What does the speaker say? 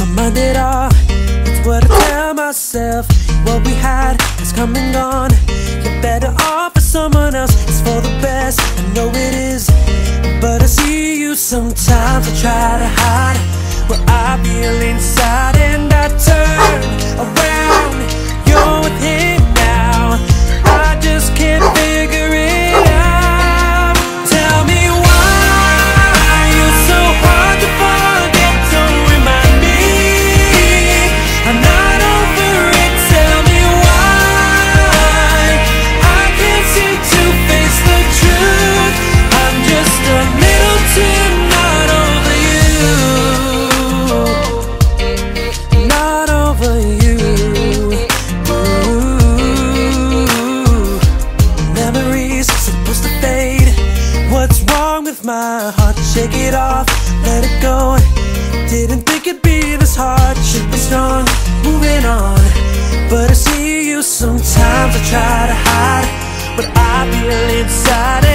my mind at all. It's what I tell myself. What we had has come and gone. You're better off with someone else. It's for the best. I know it is. But I see you sometimes. I try to hide what I feel inside, What's wrong with my heart? Shake it off, let it go. Didn't think it'd be this hard. Should be strong, moving on. But I see you sometimes. I try to hide what I feel inside.